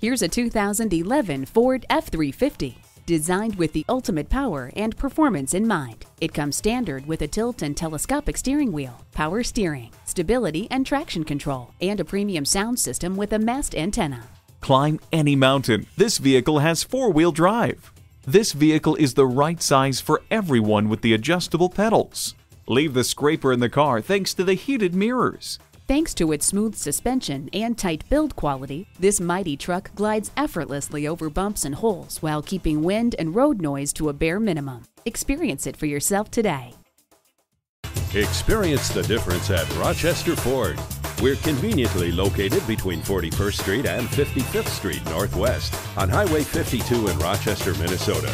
Here's a 2011 Ford F-350. Designed with the ultimate power and performance in mind, it comes standard with a tilt and telescopic steering wheel, power steering, stability and traction control, and a premium sound system with a mast antenna. Climb any mountain. This vehicle has four-wheel drive. This vehicle is the right size for everyone with the adjustable pedals. Leave the scraper in the car thanks to the heated mirrors. Thanks to its smooth suspension and tight build quality, this mighty truck glides effortlessly over bumps and holes while keeping wind and road noise to a bare minimum. Experience it for yourself today. Experience the difference at Rochester Ford. We're conveniently located between 41st Street and 55th Street Northwest on Highway 52 in Rochester, Minnesota.